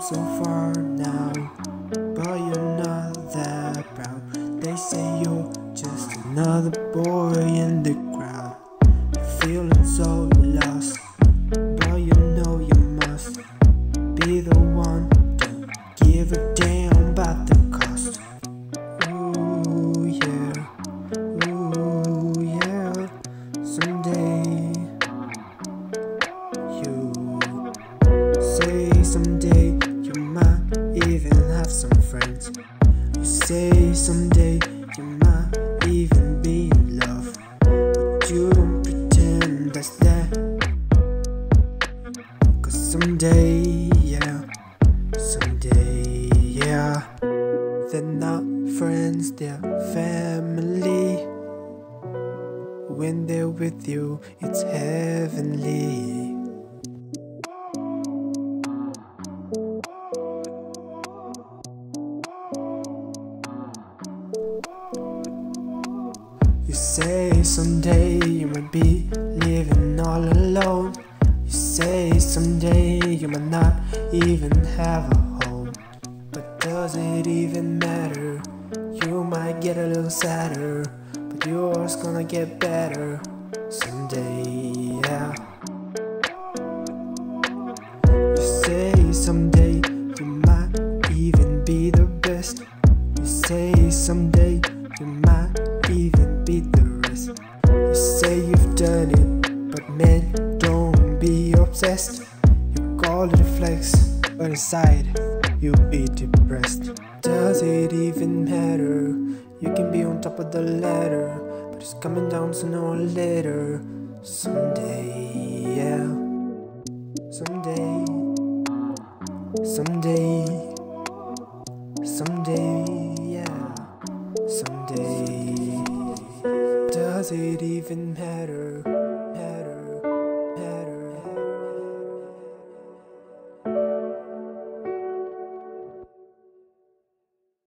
so far now, but you're not that proud. They say you're just another boy in the crowd. You're feeling so lost, but you know you must be the one. Don't give a damn about the cost. Ooh, yeah. Ooh, yeah. Someday you say someday even have some friends. You say someday you might even be in love. But you don't pretend that's that. Cause someday, yeah. Someday, yeah. They're not friends, they're family. When they're with you, it's heavenly. You say someday you might be living all alone. You say someday you might not even have a home. But does it even matter? You might get a little sadder, but yours gonna get better someday, yeah. You say someday you might even be the best. You say You call it a flex, but inside you be depressed. Does it even matter? You can be on top of the ladder, but it's coming down sooner or later. Someday, yeah. Someday, someday, someday, yeah. Someday, does it even matter?